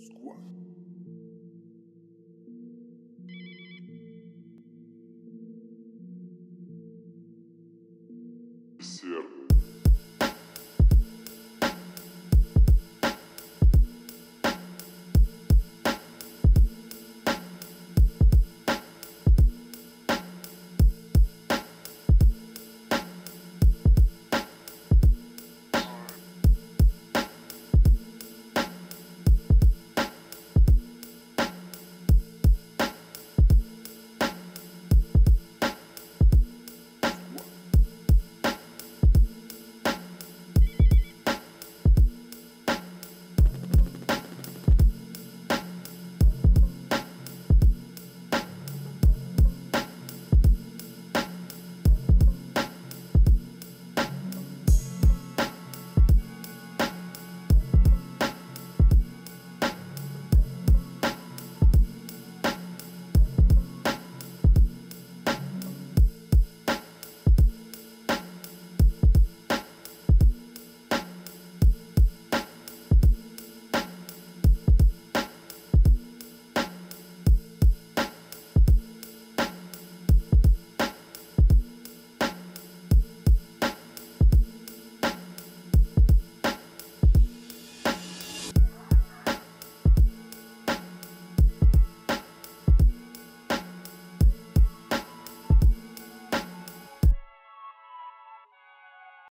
Squat. сердце.